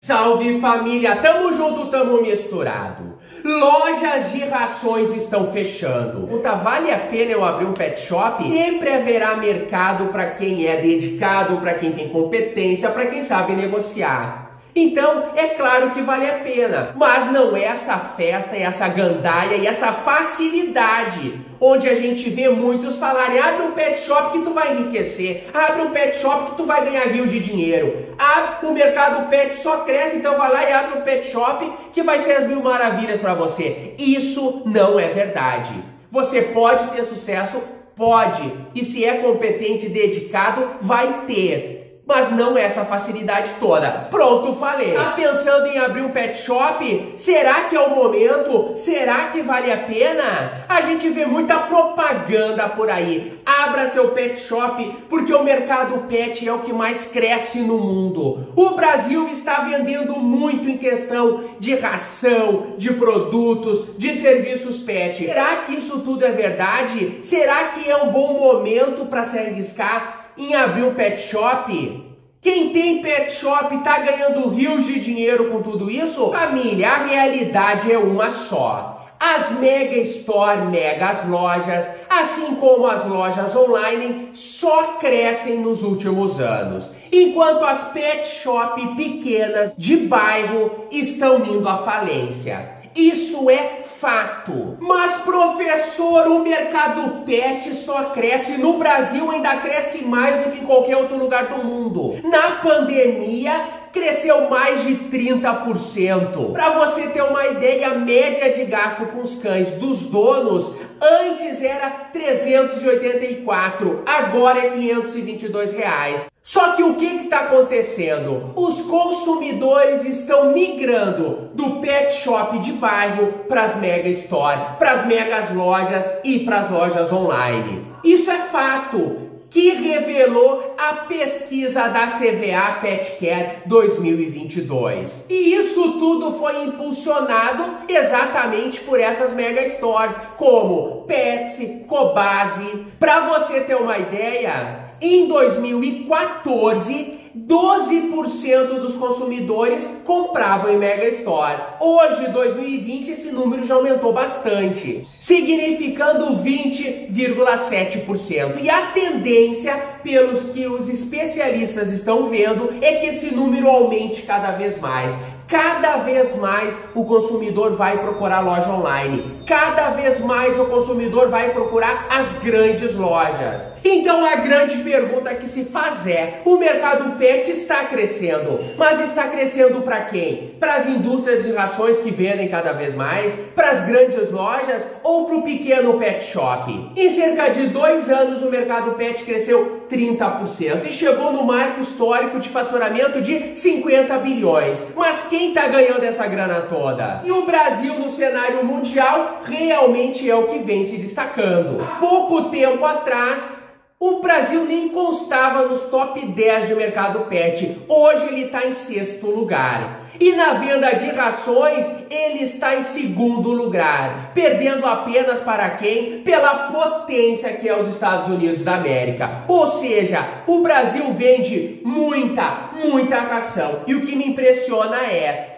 Salve família, tamo junto, tamo misturado. Lojas de rações estão fechando. Puta, vale a pena eu abrir um pet shop? Sempre haverá mercado para quem é dedicado, para quem tem competência, para quem sabe negociar. Então, é claro que vale a pena, mas não é essa festa e essa gandaia e essa facilidade onde a gente vê muitos falarem: abre um pet shop que tu vai enriquecer, abre um pet shop que tu vai ganhar rio de dinheiro, abre, o mercado pet só cresce, então vai lá e abre um pet shop que vai ser as mil maravilhas para você. Isso não é verdade. Você pode ter sucesso, pode, e se é competente e dedicado, vai ter mas não essa facilidade toda. Pronto, falei. Tá pensando em abrir um pet shop? Será que é o momento? Será que vale a pena? A gente vê muita propaganda por aí. Abra seu pet shop porque o mercado pet é o que mais cresce no mundo. O Brasil está vendendo muito em questão de ração, de produtos, de serviços pet. Será que isso tudo é verdade? Será que é um bom momento para se arriscar em abrir um pet shop? Quem tem pet shop está ganhando rios de dinheiro com tudo isso? Família, a realidade é uma só. As mega store, megas lojas, assim como as lojas online, só crescem nos últimos anos, enquanto as pet shop pequenas de bairro estão indo à falência. Isso é fato. Mas, professor, o mercado pet só cresce. No Brasil ainda cresce mais do que em qualquer outro lugar do mundo. Na pandemia, cresceu mais de 30%. Para você ter uma ideia, a média de gasto com os cães dos donos antes era 384, agora é 522 reais. Só que o que está acontecendo? Os consumidores estão migrando do pet shop de bairro para as mega store, para as megas lojas e para as lojas online. Isso é fato que revelou a pesquisa da CVA PetCare 2022. E isso tudo foi impulsionado exatamente por essas mega stores, como Pets, Cobase. Para você ter uma ideia, em 2014 12% dos consumidores compravam em Mega Store. Hoje, 2020, esse número já aumentou bastante, significando 20,7%. E a tendência, pelos que os especialistas estão vendo, é que esse número aumente cada vez mais. Cada vez mais o consumidor vai procurar loja online. Cada vez mais o consumidor vai procurar as grandes lojas. Então a grande pergunta que se faz é: o mercado pet está crescendo, mas está crescendo para quem? Para as indústrias de rações que vendem cada vez mais, para as grandes lojas ou para o pequeno pet shop? Em cerca de dois anos o mercado pet cresceu 30% e chegou no marco histórico de faturamento de 50 bilhões. Mas quem está ganhando essa grana toda? E o Brasil no cenário mundial realmente é o que vem se destacando. Pouco tempo atrás o Brasil nem constava nos top 10 de mercado pet. Hoje ele está em sexto lugar. E na venda de rações, ele está em segundo lugar, perdendo apenas para quem? Pela potência que é os Estados Unidos da América. Ou seja, o Brasil vende muita, muita ração. E o que me impressiona é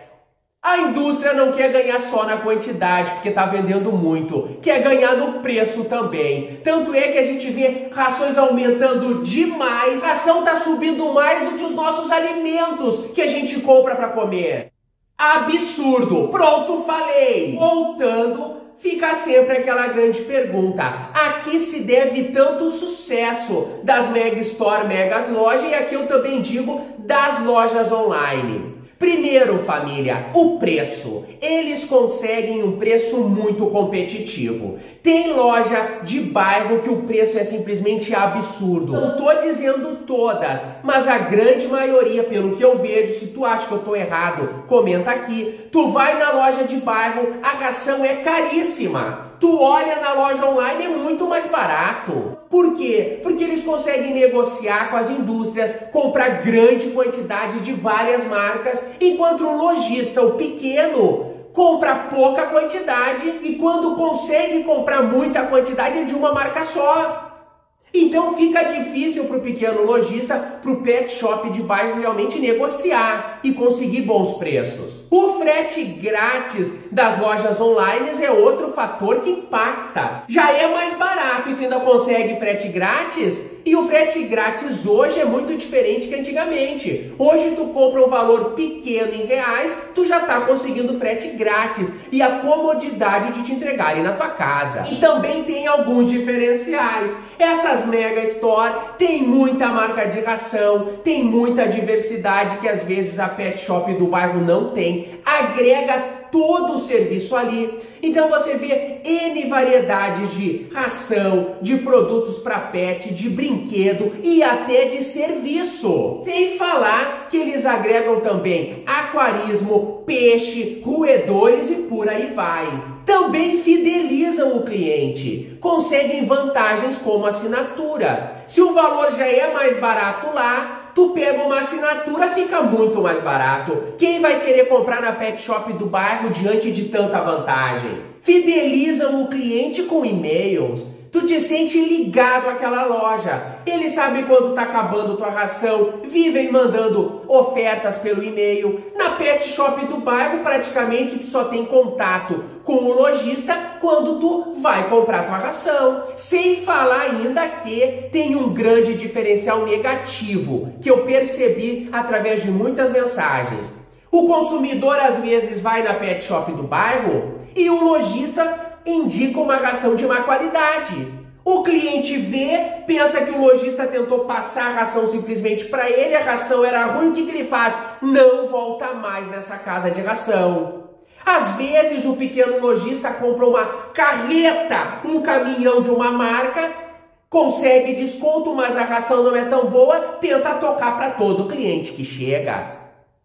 a indústria não quer ganhar só na quantidade, porque está vendendo muito, quer ganhar no preço também. Tanto é que a gente vê rações aumentando demais, a ração está subindo mais do que os nossos alimentos que a gente compra para comer. Absurdo! Pronto, falei! Voltando, fica sempre aquela grande pergunta: a que se deve tanto sucesso das Mega Store, Megas Lojas e aqui eu também digo das lojas online? Primeiro, família, o preço. Eles conseguem um preço muito competitivo. Tem loja de bairro que o preço é simplesmente absurdo. Não tô dizendo todas, mas a grande maioria, pelo que eu vejo, se tu acha que eu tô errado, comenta aqui. Tu vai na loja de bairro, a ração é caríssima tu olha na loja online é muito mais barato. Por quê? Porque eles conseguem negociar com as indústrias, comprar grande quantidade de várias marcas, enquanto o lojista, o pequeno, compra pouca quantidade e quando consegue comprar muita quantidade é de uma marca só. Então fica difícil para o pequeno lojista, para o pet shop de bairro realmente negociar e conseguir bons preços. O frete grátis das lojas online é outro fator que impacta. Já é mais barato e tu ainda consegue frete grátis, e o frete grátis hoje é muito diferente que antigamente. Hoje tu compra um valor pequeno em reais, tu já está conseguindo frete grátis e a comodidade de te entregarem na tua casa. E também tem alguns diferenciais. Essas Mega Store tem muita marca de ração, tem muita diversidade que às vezes a pet shop do bairro não tem. Agrega todo o serviço ali. Então você vê N variedades de ração, de produtos para pet, de brinquedo e até de serviço. Sem falar que eles agregam também aquarismo, peixe, roedores e por aí vai. Também fidelizam o cliente, conseguem vantagens como assinatura. Se o valor já é mais barato lá, tu pega uma assinatura, fica muito mais barato. Quem vai querer comprar na pet shop do bairro diante de tanta vantagem? Fidelizam o cliente com e-mails. Tu te sente ligado àquela loja. Eles sabem quando está acabando tua ração, vivem mandando ofertas pelo e-mail. Na pet shop do bairro, praticamente tu só tem contato com o lojista quando tu vai comprar tua ração. Sem falar ainda que tem um grande diferencial negativo que eu percebi através de muitas mensagens. O consumidor às vezes vai na pet shop do bairro e o lojista indica uma ração de má qualidade. O cliente vê, pensa que o lojista tentou passar a ração simplesmente para ele, a ração era ruim, o que, que ele faz? Não volta mais nessa casa de ração. Às vezes o pequeno lojista compra uma carreta, um caminhão de uma marca, consegue desconto, mas a ração não é tão boa, tenta tocar para todo cliente que chega.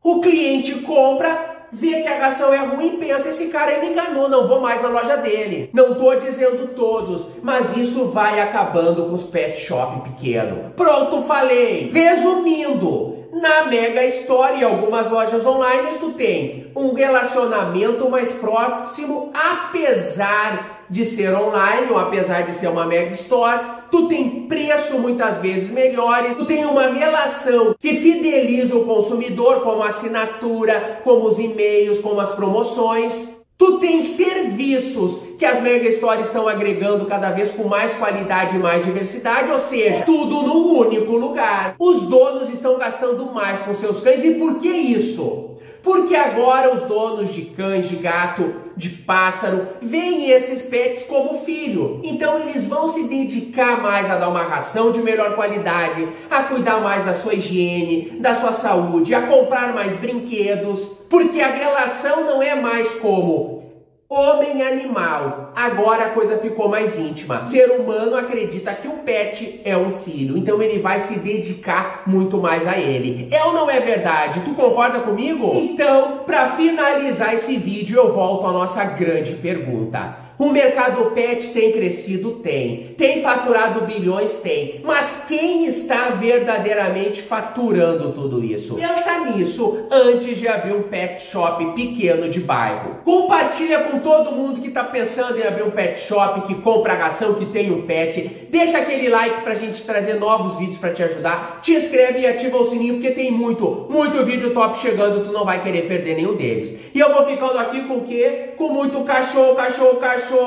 O cliente compra, vê que a ração é ruim, pensa, esse cara me enganou, não vou mais na loja dele. Não estou dizendo todos, mas isso vai acabando com os pet shop pequeno. Pronto, falei. Resumindo, na Mega Store e algumas lojas online tu tem um relacionamento mais próximo, apesar de ser online ou apesar de ser uma Mega Store, tu tem preço muitas vezes melhores, tu tem uma relação que fideliza o consumidor, como a assinatura, como os e-mails, como as promoções. Tu tem serviços que as mega stores estão agregando cada vez com mais qualidade e mais diversidade, ou seja, tudo num único lugar. Os donos estão gastando mais com seus cães e por que isso? Porque agora os donos de cães, de gato, de pássaro, veem esses pets como filho. Então eles vão se dedicar mais a dar uma ração de melhor qualidade, a cuidar mais da sua higiene, da sua saúde, a comprar mais brinquedos. Porque a relação não é mais como Homem animal. Agora a coisa ficou mais íntima. Ser humano acredita que o pet é um filho, então ele vai se dedicar muito mais a ele. É ou não é verdade? Tu concorda comigo? Então, para finalizar esse vídeo, eu volto à nossa grande pergunta. O mercado pet tem crescido? Tem. Tem faturado bilhões? Tem. Mas quem está verdadeiramente faturando tudo isso? Pensa nisso antes de abrir um pet shop pequeno de bairro. Compartilha com todo mundo que está pensando em abrir um pet shop, que compra ração, que tem um pet. Deixa aquele like para a gente trazer novos vídeos para te ajudar. Te inscreve e ativa o sininho porque tem muito, muito vídeo top chegando. Tu não vai querer perder nenhum deles. E eu vou ficando aqui com o quê? Com muito cachorro, cachorro, cachorro. একশো